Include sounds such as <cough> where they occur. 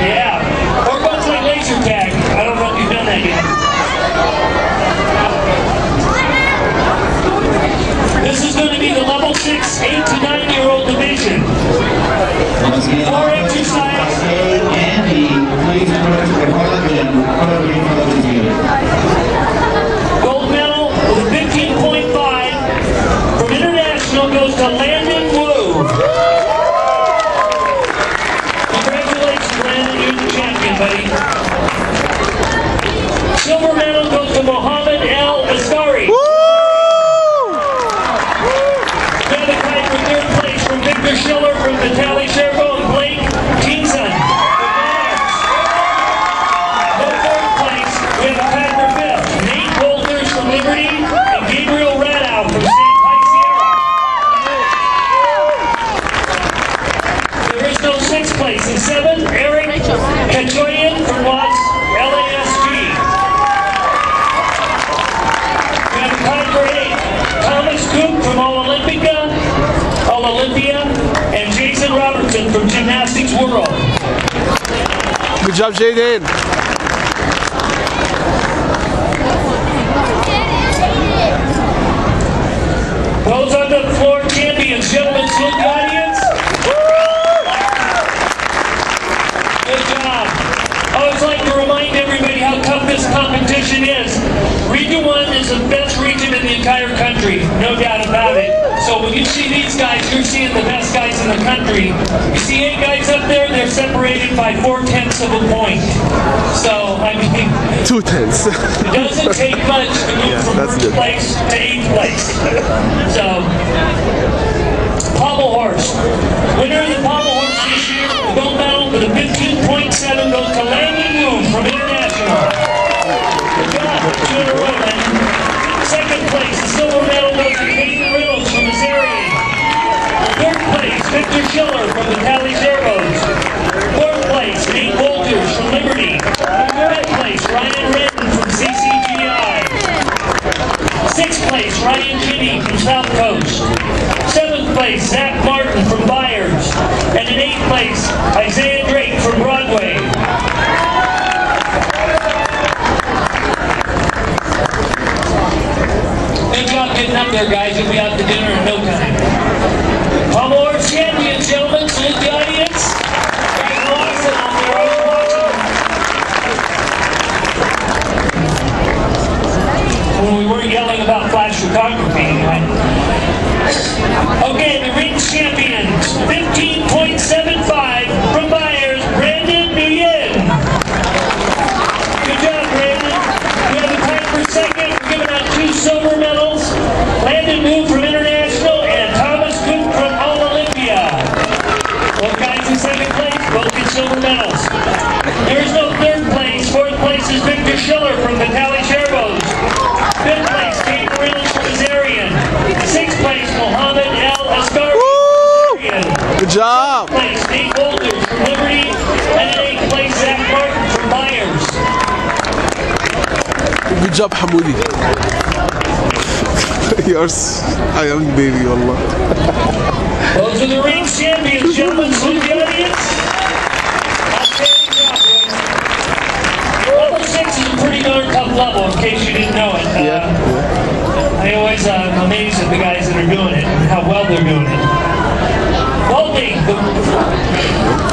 Yeah. Or Bugs like laser tag. I don't know if you've done that yet. This is going to be the level 6, 8 to 9 year old division. More exercise. And the Good job, Jaden. Those are the floor champions. Gentlemen, salute the audience. Good job. I always like to remind everybody how tough this competition is. Region 1 is the best region in the entire country, no doubt about it. When you see these guys, you're seeing the best guys in the country. You see eight guys up there, they're separated by four tenths of a point. So, I mean, Two tenths. it doesn't take much to move Yeah, from that's first good. place to eighth place. So, pommel horse. Winner of the pommel horse this year, the gold medal with a 15.7 goes to Landon place, Victor Schiller from the Tally Zerbos. Fourth place, Nate Walters from Liberty. Fifth place, Ryan Redden from CCGI. Sixth place, Ryan Kinney from South Coast. Seventh place, Zach Martin from Byers. And in eighth place, Isaiah Drake from Broadway. Good job getting up there, guys. About flash photography. Okay, the ring champions, 15.75 from Myers, Brandon Nguyen. Good job, Brandon. We have a tie for second. We're giving out two silver medals. Landon Moon from International and Thomas Cook from All Olympia. Both guys in second place, both get silver medals. There is no third place. Fourth place is Victor Schiller from Vitaly Scherbos. Fifth place, Kate Reynolds from Azarian. Sixth place, Mohamed El-Askary from Azarian. Good stakeholders from Liberty and a place Zach Martin from Myers. Good job, Hamoudi. <laughs> Yours, I young baby, Allah. Those to the ring champions, gentlemen, from the audience. Number six is a pretty darn tough level, in case you didn't know it. Uh, yeah. I always uh, am uh, amazed at the guys that are doing it, and how well they're doing it. すごい。